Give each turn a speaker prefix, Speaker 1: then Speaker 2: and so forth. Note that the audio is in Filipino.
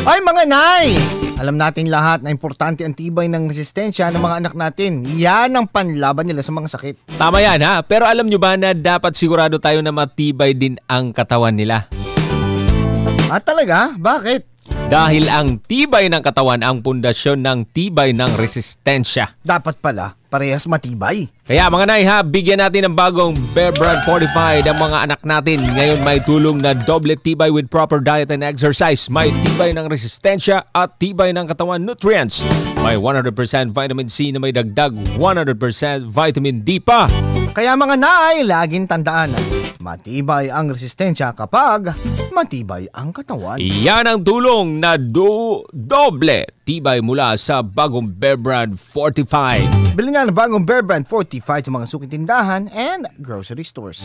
Speaker 1: Ay mga nay! Alam natin lahat na importante ang tibay ng resistensya ng mga anak natin. Yan ang panlaban nila sa mga sakit.
Speaker 2: Tama yan ha, pero alam nyo ba na dapat sigurado tayo na matibay din ang katawan nila?
Speaker 1: At talaga? Bakit?
Speaker 2: Dahil ang tibay ng katawan ang pundasyon ng tibay ng resistensya.
Speaker 1: Dapat pala, parehas matibay.
Speaker 2: Kaya mga nay ha, bigyan natin ng bagong Bear Brand Fortified ang mga anak natin. Ngayon may tulong na doble tibay with proper diet and exercise. May tibay ng resistensya at tibay ng katawan nutrients. May 100% vitamin C na may dagdag 100% vitamin D pa.
Speaker 1: Kaya mga nay, laging tandaan, matibay ang resistensya kapag matibay ang katawan.
Speaker 2: Yan ang tulong na do doble tibay mula sa bagong Bear Brand Fortified.
Speaker 1: Bili nga ng bagong Bear Brand 45 sa mga suking tindahan and grocery stores.